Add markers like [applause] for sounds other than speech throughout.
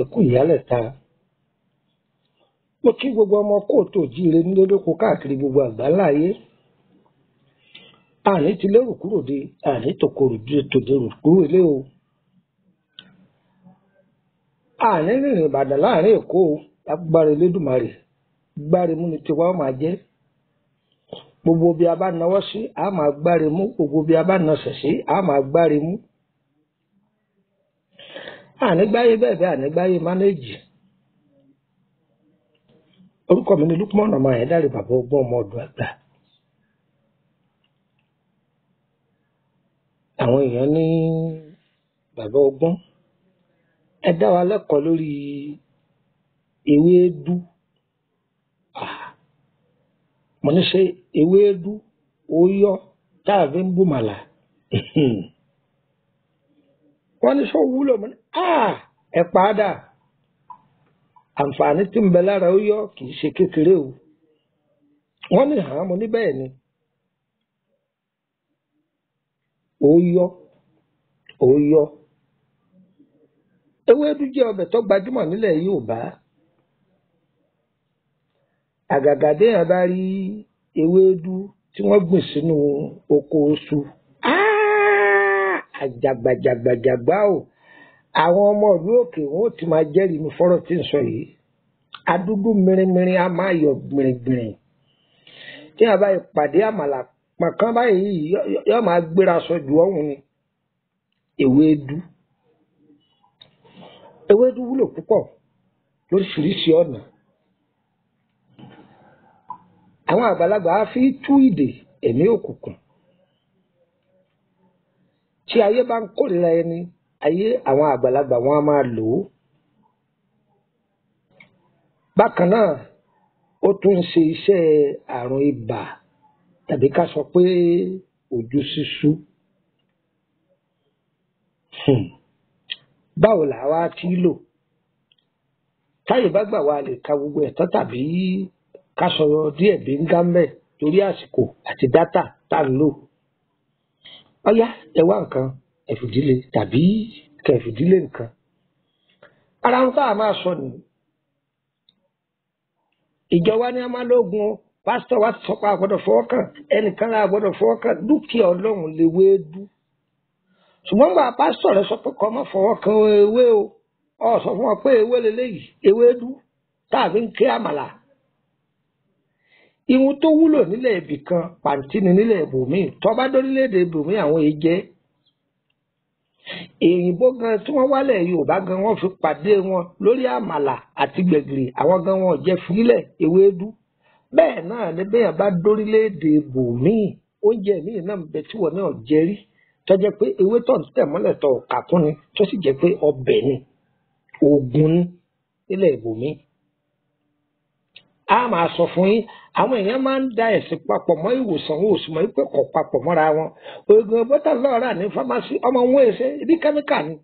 ẹ kú ìyálẹ̀ta mo kí gbogbo ọmọ kóòtù òjíire nílé lóko káàkiri gbogbo àgbáńlá ayé àní ti lérò kúrò de àní tòkòrò tòdèrò kúrò ilé o. Àní rìnrìn ìbàdàn láàárín èkó o lágbára elédùnmarè gbáre mú ni tiwa ó máa jẹ. Gbogbo bí a bá nawọ́ sí a máa gbáre mú. Gbogbo bí a bá nasẹ̀ sí a máa gbáre mú ànígbáyé bẹ́ẹ̀ bẹ́ẹ̀ ànígbáyé mánéèjì orúkọ mi ni Lukman ọmọ Ayédáre bàbá ọgbọ́n ọmọ ọdún àgbà. Àwọn èèyàn ní bàbá ọgbọ́n. Ẹ dá wa lẹ́kọ̀ọ́ lórí ewédú mo ní ṣe ewédú oyọ tá a fi ń bùmàlà [laughs] wọ́n ní sọ wúlò? Mo ní ẹ padà. Àǹfààní tí ń bẹ lára oyọ kì í ṣe kékeré o. Wọ́n ní hàn án mo ní bẹ́ẹ̀ ni. Oyọ oyọ ewédú jẹ́ ọbẹ̀ tó gbajúmọ̀ nílẹ̀ Yorùbá. Àgàgà déèyàn bá rí ewédú tí wọ́n gbìn sínú oko oṣù àjàgbàjàgbàjàgbà o àwọn ọmọ ìlú òkè wọn ò ti máa jẹ́rìí mi fọ́rọ̀ tí ń sọ yìí. Adúdú mìrìnmìrìn a máa yọ gbìnrìngbìnrìn. Tí a bá pàdé àmàlà pọ̀nkan báyìí yóò máa gbéra sọ jù ọ̀hún ni. Ewédú. Ewédú wúlò púpọ̀ lóríṣiríṣi ọ̀nà. Àwọn àgbàlagbà á fi tú ìdè ẹ̀mí òkùnkùn. Tí ayé bá ń kórìíra ẹni ayé àwọn àgbàlagbà wọn á máa lò ó. Bákan náà ó tún ń ṣe iṣẹ́ àrùn ibà tàbí ká sọ pé ojú ṣíṣú Hmm. báwo là wá ti lò? Táyé bá gbà wá lè ka gbogbo ẹ̀tọ́ tàbí ká sọ̀rọ̀ díẹ̀ bí ń gámẹ̀ torí àsìkò àti dátà tá ń lò. Ọyá ẹ wá nǹkan ẹ̀fìdílé tàbí kẹ̀fìdílé nǹkan. Ara ń tá a máa sọ nìyí. Ìjọba ní a máa lóògùn o. Pásítọ̀ wa sọ pé a gbọ́dọ̀ fọwọ́ kàn. Ẹnìkan náà a gbọ́dọ̀ fọwọ́ kàn. Dúkìá ọlọ́run lè wé dú. Ṣùgbọ́n gba pásítọ̀ rẹ sọ pé kọ́ má fọwọ́ kan ewé o. Ọ sọ fún wọn pé ewé leléyìí ewé dú tàbí ń ké àmàlà. Ihun tó wúlò nílẹ̀ ibì kan pàǹtí ni nílẹ̀ ibòmíì. Tọ́ba dórílẹ̀-èdè ibòmíì àwọn jẹ́ èyìnbó gan tí wọ́n wálẹ̀ yorùbá gan wọ́n fi pàdé wọn lórí àmàlà àti gbẹ̀gìrì. Àwọn gan wọn jẹ́ fílẹ̀ ewédú. Bẹ́ẹ̀ náà ni bẹ́ẹ̀ bá dórílẹ̀-èdè ibòmíì oúnjẹ míì náà ń bẹ tí wọ́n náà jẹ rí. Tó jẹ́ pé ewé tó ń tẹ̀ mọ́lẹ̀ tó kà kún ni tó sì jẹ́ pé ọbẹ̀ ni oògùn ni nílẹ̀ ibòmíì a máa sọ fún yín àwọn èèyàn máa ń da ẹ̀sìn papọ̀ mọ́ ìwòsàn wọn ò sì mọ̀ pé kò papọ̀ mọ́ra wọn. Oògùn bọ́tà lọ́ọ̀rà ní fámásì ọmọ wọn èsè ibi kẹ́míkà ni.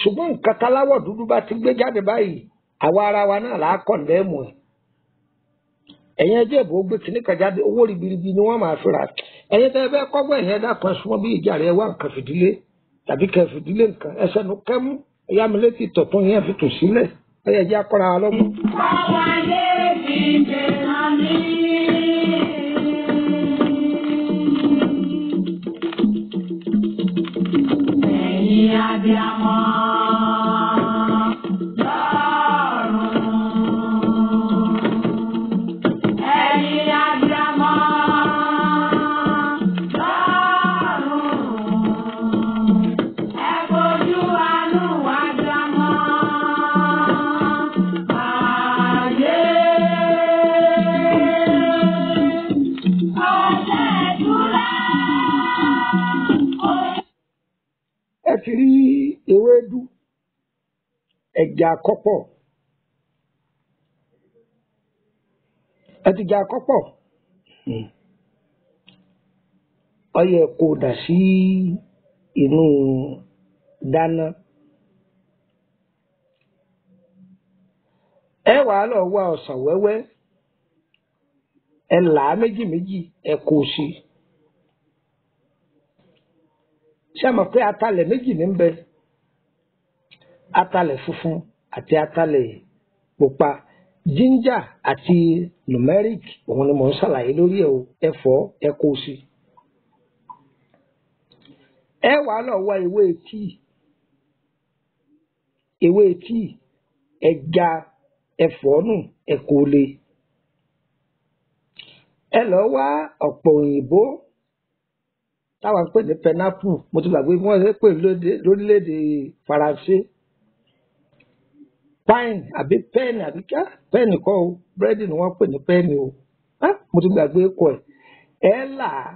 Ṣùgbọ́n nǹkan taláwọ̀ dúdú bá ti gbé jáde báyìí àwa ara wa náà là á kọ̀ lẹ́mù ẹ̀. Ẹ̀yin ẹjẹ́ ìbò gbé kínní kan jáde owó ribiribi ni wọ́n máa fi rà. Ẹ̀yin tẹ́ ẹ bẹ́ẹ̀ kọ́gbọ́n ẹ̀yin ẹ̀dá kan súnmọ́ bí ìjà rẹ̀ wá nǹkan fìdílé tàbí kẹ́ fìdílé nǹkan. Ẹsẹ̀ nu kẹ́mú. Ẹ̀yin ẹja kọ́pọ̀ ẹ ti jà kọ́pọ̀ ó yẹ kó dà sí inú dáná. Ẹ wàá lọ wá ọsàn wẹ́wẹ́. Ẹ là á méjì méjì ẹ kó o sí. Ṣé mọ̀ pé atalẹ̀ méjì ní bẹ? Atalẹ̀ funfun àti atalẹ̀ pupa. Ginger àti numeric òun ni mò ń ṣàlàyé lórí ẹ̀ o. Ẹ̀fọ́ ẹ kó sí. ẹ wàá lọ wá ewé tíì. Ewé tíì ẹja ẹ̀fọ́ nù ẹ kó lé ẹ lọ wá ọ̀pọ̀ òyìnbó táwa ń pè ní pineapple. Mo ti gbàgbé bí wọ́n ṣe pè lórílẹ̀‐èdè faransé pine àbí pen àbí ká pen kọ́ o búrẹ́dì ni wọ́n pè ní pen o. Mo ti gbàgbé kọ ẹ̀. Ẹ là á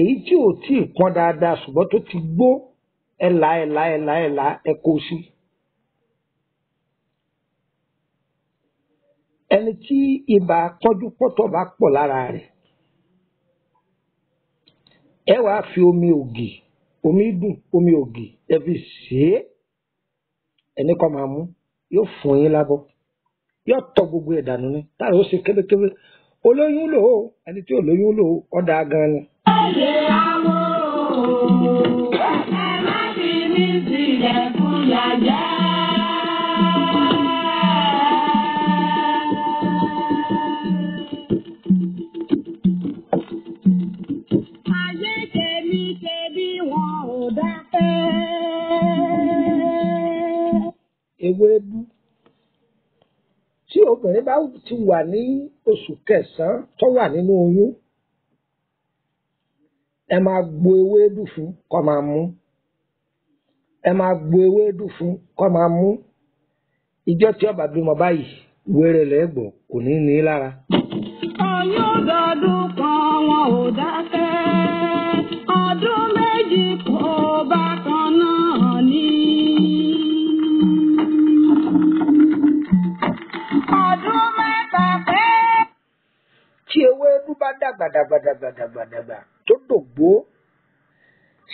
èyí tí ò tí ì pọ́n dáadáa ṣùgbọ́n tó ti gbó ẹ là ẹ là ẹ là ẹ là ẹ kó sí. ẹni tí ibà pọ́njú pọ́tọ̀ bá pọ̀ lára rẹ̀ ẹ wàá fi omi ògì omi dùn omi ògì ẹ fi sè é ẹni kọ́ máa mú yóò fún yín lábọ́ yóò tọ́ gbogbo ẹ̀ ni táwọn ó ṣe kébékébé olóyún lò ó ẹni tí olóyún lò ó ọ̀dà gan ni. Ẹyẹ awo, ẹ má fi mí sílẹ̀ fún yàjẹ́. Bá ti wà ní oṣù kẹsànán tó wà nínú oyún ẹ máa gbo ewédú fún kó máa mú ẹ máa gbo ewédú fún kó máa mú ìjọ tí bá bímọ báyìí wéré lẹ́gbọ̀ọ́ kò ní ní lára. Oyún dọdún kan wọn ò dákẹ́. Bá dàgbà dàgbà dàgbà dàgbà dàgbà tó dògbó.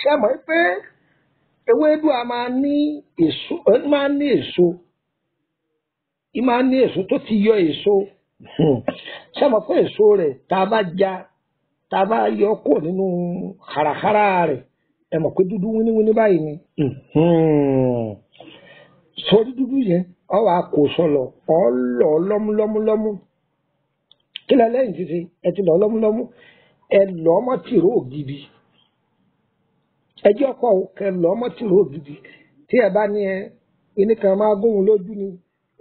Ṣe mọ̀ pé ewédú a máa ní èso ẹ máa ní èso ẹ máa ní èso tó ti yọ èso. [laughs] Ṣe mọ̀ pé èso rẹ̀ tá a bá já tá a bá yọ kó nínú hàràhàrà rẹ̀ ẹ mọ̀ pé dúdú wíníwíní báyìí ni. [laughs] Sórí dúdú yẹn ọ wàá kó sọlọ ọ lọ lọ́múlọ́múlọ́mú kí lẹ lẹ́yìn títí? Ẹ ti lọ lọ́múlọ́mú. Ẹ lọ ọmọ tìró ògidì. Ẹjọ́ kọ kẹ lọ ọmọ tìró ògidì. Tí ẹ bá ní ẹ kíní kan máa góhun lójú ni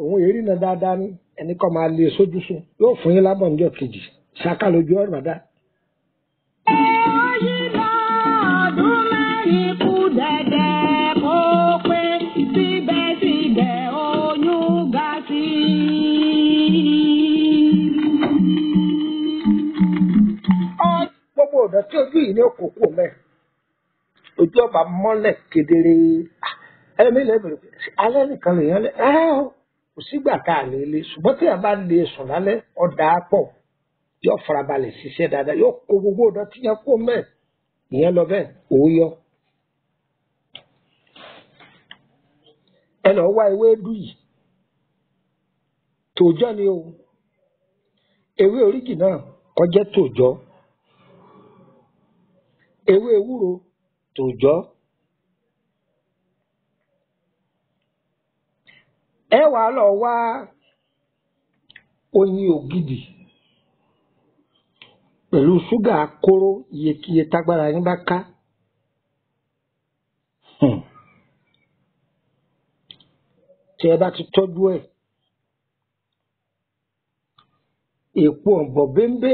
òun èrí náà dáadáa ní ẹnì kan máa lè sójú sùn yóò fún yín lábọ̀ níjọ́ kejì. Ṣáká lójú ọ̀rọ̀ bàdá. Yìí ní òkòkò mẹ́. Ojú ọba mọ́lẹ̀ kedere. Ah, ẹlẹ́mìí "Ṣé alẹ́ nìkan lè yàn lẹ́? Ẹ́ kò sígbà tá a lè le. Ṣùgbọ́n tí a bá lè sùn lálẹ́ ọ̀dà pọ̀. Yóò farabalẹ̀ ṣiṣẹ́ dáadáa. Yóò kó gbogbo ọ̀dọ́ tí yẹn kó mẹ́. Ìyẹn lọ bẹ́ẹ̀ òun yọ. ẹ lọ wá ewédú yìí. Tòójọ́ ni o. Ewé oríkì náà kọjá tòójọ́ ewé ewúro tòójọ́ ẹ wàá lọ wá oyin ògidì pẹ̀lú ṣúgà kóró iyekíye tágbára yín bá ká. Hmm. tí ẹ bá ti tọ́jú ẹ̀ èpo ọ̀bọ̀ béńbé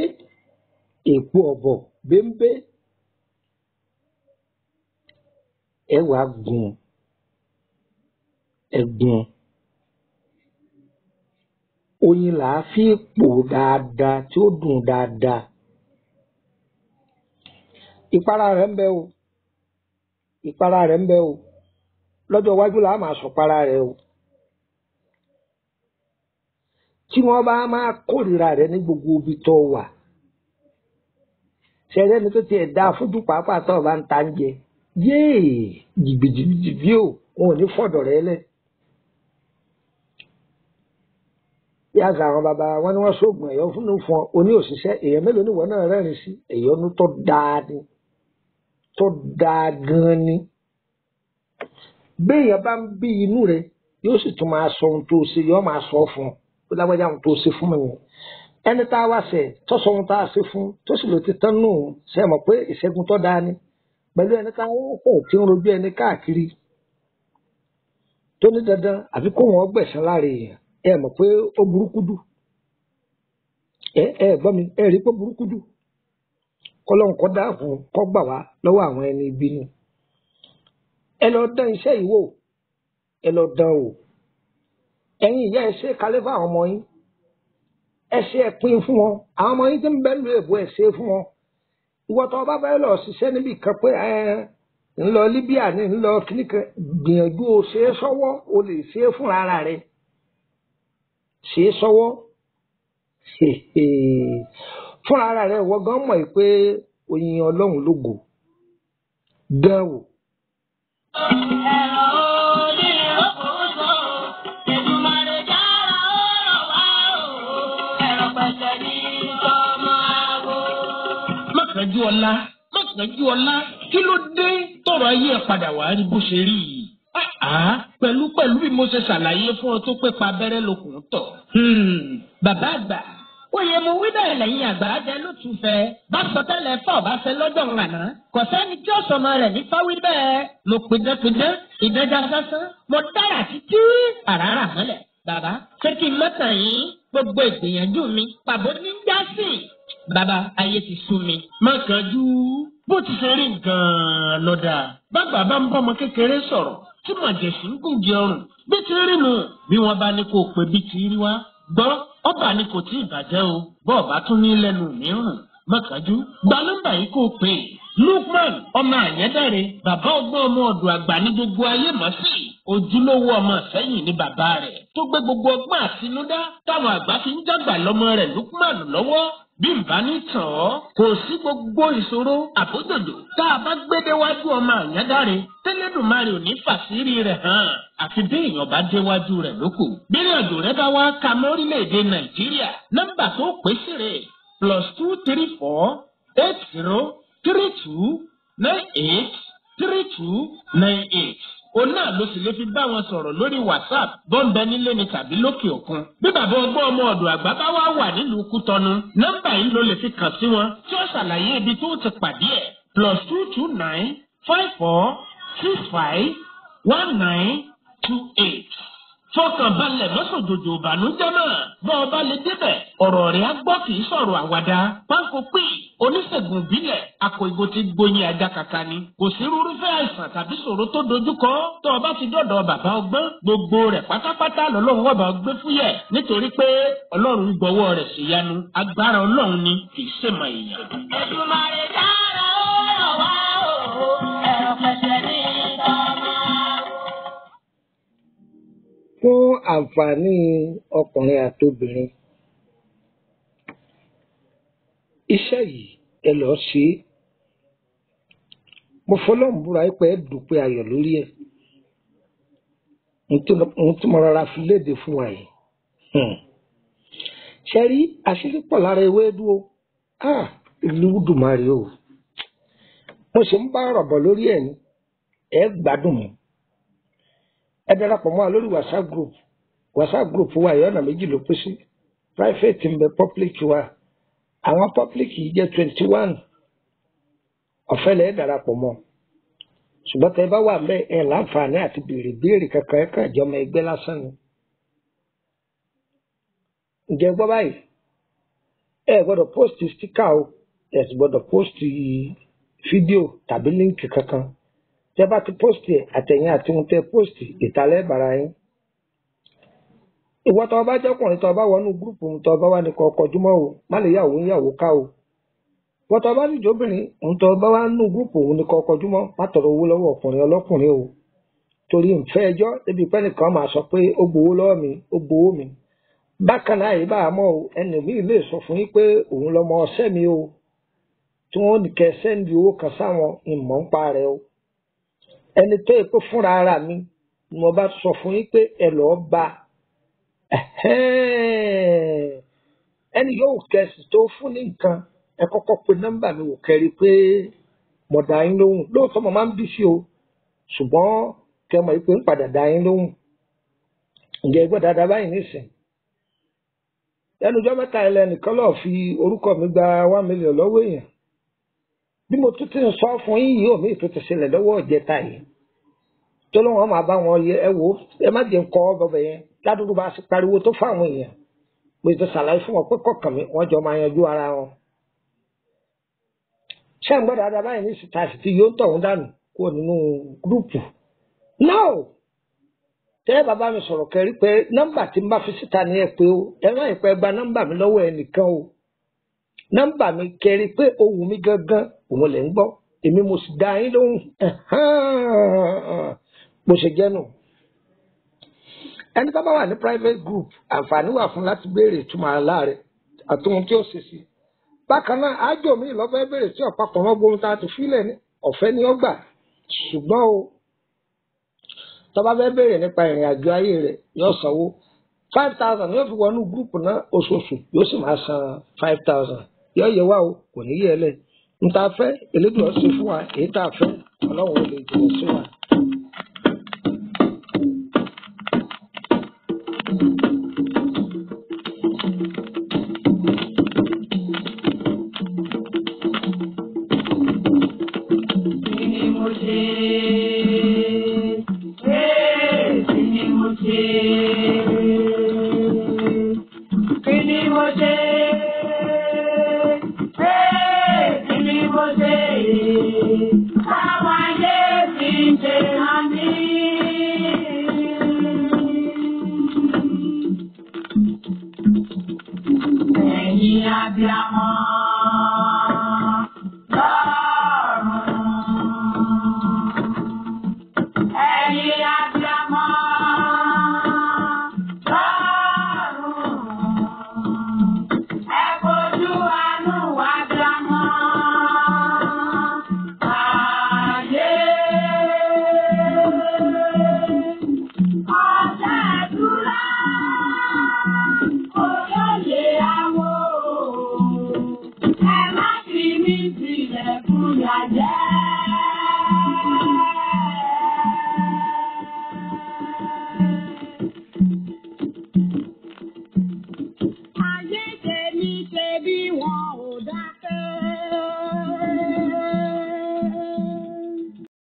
èpo ọ̀bọ̀ béńbé ẹ wàá gùn. Ẹ gùn. Oyin là á fi pò dáadáa tí ó dùn dáadáa. Ìpara rẹ̀ ń bẹ o. Ìpara rẹ̀ ń bẹ o. Lọ́jọ́ iwájú là á máa sọ para rẹ̀ o. Tí wọ́n bá máa kórìíra rẹ̀ ní gbogbo ibi tó wà. Ṣẹlẹ̀ ní tó tiẹ̀ dá fúdù pàápàá tó o bá ń ta ń jẹ yéè jìbìjìbìjìbì o wọn ò ní fọ̀dọ̀ rẹ lẹ̀. àṣà àwọn bàbá wọn ni wọ́n sóògùn ẹ̀yọ́ fún un fún ọ oní òṣìṣẹ́ èèyàn mélòó ni ìwọ náà rẹ́rìn sí? Ẹ̀yọ́nú tó dáa ni tó dáa gan ni. Béèyàn bá ń bí inú rẹ yóò sì tún máa sọ ohun tó ṣe yóò máa sọ fún ọ. Pé lágbájá ohun tó ṣe fún mi ẹni tá a wá ṣe tó sọ ohun tá a ṣe fún tó sì lò ti tán nù ṣe mọ̀ pé ìṣẹ́gun tó dáa ni pẹ̀lú ẹni tá a wá ṣe tí ń rojú ẹni káàkiri tó ní dandan àfi kó wọn gbẹ̀sán láre èèyàn. Ẹ mọ̀ pé ó burúkú dù ẹ ẹ gbọ́ mi ẹ rí pé burúkú dù kọ́lọ́n kọ́ dáàbò kọ́ gbà wá lọ́wọ́ àwọn ẹni ibi ni. Ẹ lọ dán iṣẹ́ yìí wò. Ẹ lọ dán wò. Ẹ̀yin ìyá ẹ ṣe kalẹ̀ fún àwọn ọmọ yín. Ẹ ṣe ẹ pín fún wọn. Àwọn ọmọ yín tí ń bẹ lu èbó ẹ ṣe fún wọn ìwọ tó bá fẹ́ lọ ṣiṣẹ́ níbi kan pé ẹ ń lọ Libya ní ń lọ kíní kan gbìyànjú o ṣe é sọ́wọ́ o lè ṣe é fúnra ara rẹ. Ṣe é sọ́wọ́. Fúnra ara rẹ ìwọ gan mọ̀ pé oyin Ọlọ́run lógo dán wò. Kánjú ọlá má kánjú ọlá kí ló dé tọrọ ayé ẹ padà wá rí bó ṣe rí yìí. Pẹ̀lú pẹ̀lú bí mo ṣe ṣàlàyé fún ọ tó pé pa abẹ́rẹ́ lókun tọ̀. bàbá àgbà oyè mo wí bẹ́ẹ̀ lẹ́yìn àgbà jẹ́ lótùfẹ́ bá sọ tẹ́lẹ̀ fọ́ bá fẹ́ lọ́jọ́ ńlànà kò sẹ́ni tí ó sọmọ rẹ̀ ní fáwí bẹ́ẹ̀. Mo pidánpidán ìdájà sásán mo dára títí àràrà mọ́lẹ̀. Bàbá ṣé kí n mọ́tàn yín? Gbogbo ìgbìyànjú mi pàbó ní jásì bàbá ayé ti sú mi. má kánjú. Bó ti ṣe rí nǹkan lọ́dà bàgbà bá ń bá ọmọ kékeré sọ̀rọ̀ tí màjèṣí ń gùn jẹ ọrùn. Bí ti rí nù bí wọ́n bá ní kó o pè bí ti rí wá. Gbọ́ ọba ni kò tí ì bàjẹ́ o. Bọ́ọ̀ bá tún ní lẹ́nu mìíràn mọ́kànjú gba nọ́mbà yìí kó o pè é Lukman ọmọ àyẹ́dàre. Bàbá ọgbọ́n ọmọ ọ̀dọ̀ àgbà ní gbogbo ayé mọ̀ sí. Ojúlówó ọmọ sẹ́yìn ní bàbá rẹ̀. Tó gbé gbogbo ọgbọ́n àtinúdá táwọn àgbà fi ń jágbà lọ́mọ rẹ̀ Lukman lọ́wọ́ bí n bá ní tàn ọ́ kò sí gbogbo ìṣòro àbójòjò tá a bá gbé déwájú ọmọ àyádáre tẹ́lẹ̀dùnmarè ò ní fàṣírí rẹ̀ hàn. Àfi bí èèyàn bá déwájú rẹ̀ lóko. bílẹ̀ rẹ bá wá ka mọ́rílẹ̀-èdè nàìjíríà. Nọ́mbà tó pè sí rẹ̀ plus two three four eight zero three two nine eight three two nine eight òun náà ló sì lè fi bá wọn sọ̀rọ̀ lórí whatsapp bọ́ńbẹ nílé ni tàbí lókè òkun. bí bàbá ọgbọ́n ọmọ ọ̀dọ̀ àgbà bá wá wà nílùú kútọ́nu nọ́mbà yìí ló lè fi kàn sí wọn tí ó ṣàlàyé ibi tó ti pàdé ẹ̀ plus two two nine five four six five one nine two eight. Fọkànbalẹ̀ mọ́sọ̀dọ̀dọ̀ ìbànújẹ́ náà bọ́ ọba lè débẹ̀ ọ̀rọ̀ rẹ̀ á gbọ́ kì í sọ̀rọ̀ àwàdà. Pákó pé oníṣègùn ìbílẹ̀ àpòìgò ti gbóyin ajá kàkà ni. Kò sí rúrúfẹ́ àìsàn tàbí ṣòro tó dojúkọ. Tó ọba ti dọ̀dọ̀ bàbá ọgbọ́n gbogbo rẹ̀ pátápátá lọ́lọ́run ọba gbé fúyẹ̀. Nítorí pé ọlọ́run gbọ́wọ́ rẹ̀ ṣèyanu agbára ọlọ́run ni kì í ṣèmọ̀ àǹfààní ọkùnrin àtobìnrin iṣẹ́ yìí ẹ lọ́ọ́ ṣe é. Mo fọlọ́run búra pé ẹ dúpẹ́ ayọ̀ lórí ẹ̀. Ohun tí mo rọra fi léde fún wa yìí. Hmm. ṣe rí? Àṣírí pọ̀ lára ewédú o. Ah, ìlú dùmarè o. Mo sì ń bá ọ̀rọ̀ bọ̀ lórí ẹ̀ ní ẹ gbádùn mi. Ẹ darapọ̀ mọ́ wa lórí whatsapp group whatsapp group wa yìí ọ̀nà méjì ló pín private ń public wa. Àwọn public yìí jẹ́ twenty one ọ̀fẹ́ lẹ́ẹ̀ darapọ̀ mọ́. Ṣùgbọ́n tẹ́ bá wà mẹ́ ẹ láǹfààní àti béèrè béèrè kankan ẹ kàn jọmọ ẹgbẹ́ lásán ni. ǹjẹ́ gbọ́ báyìí? Ẹ gbọ́dọ̀ post sticker o. Ẹ sì gbọ́dọ̀ post fídíò tàbí líǹkì kankan. Tẹ́ bá ti post ẹ àtẹ̀yìn àti ohun tẹ́ post ìtàlẹ́ bàrà yín. Ìwọ tó bá jọkùnrin tó bá wọnú gúrùpù ohun tó bá wà ní kọ́ kọjúmọ́ o má lè yàwó yàwó ká o. Wọ́n tó bá sì jóbìnrin ohun tó bá wà nínú gúrùpù òun ní kọ́ kọjúmọ́ má tọrọ owó lọ́wọ́ ọkùnrin ọlọ́kùnrin o. Torí nfẹ́ ẹjọ́ débi pẹ́ nìkan máa sọ pé ó gbowó lọ́wọ́ mi ó gbowó mi. Bákan náà yìí bá a mọ̀ o ẹnì míì lè sọ fún yín pé òun lọmọ ọsẹ́ mi o tí wọ́n kẹ́ sẹ́ndì owó kan sáwọn ìmọ̀ ń pa rẹ̀ o. Ẹni tó yẹ pé fúnra ara mi ni mo bá sọ fún yín pé ẹ lọ́ọ́ bá ẹni yóò kẹsì tó fún ní nǹkan ẹ kọ́kọ́ pe nọ́mbà mi wò kẹ́rí pé mo dá yín lóhùn. Lóòótọ́ mo máa ń bí sí o ṣùgbọ́n kẹ́ mọ̀ pé ń padà dá yín lóhùn. Ǹjẹ́ ẹ gbọ́ dáadáa báyìí nísìn lẹ́nu ọjọ́ mẹ́ta ẹlẹ́nìkan lọ́ọ́ fi orúkọ mi gba one million lọ́wọ́ èèyàn. Bí mo tún ti ń sọ fún yín yìí omi tó ti ṣẹlẹ̀ lọ́wọ́ ìjẹta yìí. Tó lóun wọn máa ẹ wò ẹ má jẹ́ kọ́ bọ̀bẹ̀ yẹn ládùúgbò bá pariwo tó fáwọn èèyàn mo ti ṣàlàyé fún wọn pé kọ̀ọ̀kan mi wọ́n jọ máa yanjú ara wọn. ṣé ń gbọ́ dáadáa báyìí ní síta sì ti yóò tọ̀hún dànù kúrò nínú gúrùpù. náà tẹ́ bàbá mi sọ̀rọ̀ kẹrí pé nọ́mbà tí n bá fi síta ní ẹ pé o. Ẹ má ìpẹ́ gba nọ́mbà mi lọ́wọ́ ẹnìkan o. Nọ́mbà mi kẹrí pé ohùn mi gangan òun lè ń gbọ́. Èmi mo sì dá yín lóhùn. Bó ṣe jẹ́. Ẹni tó bá wà ní private group àǹfààní wà fún láti béèrè ìtumọ̀ àlá rẹ̀ àtúntò tí ó ṣe sí. bákan náà ájò mi lọ́fẹ́ béèrè tí ọ̀pápọ̀ mọ́ gbóhùn tá a ti fílẹ̀ ní ọ̀fẹ́ ni ó gbà ṣùgbọ́n o tó bá fẹ́ béèrè nípa ìrìn àjò ayé rẹ̀ yóò sanwó five thousand yóò fi wọnú gúrùpù náà oṣooṣù yóò sì máa san five thousand yóò yẹ wá o kò ní yẹ lẹ n elédùn ọsẹ fún wa èyí tá Ọlọ́run ò lè jìnnà sí wa. Venimos de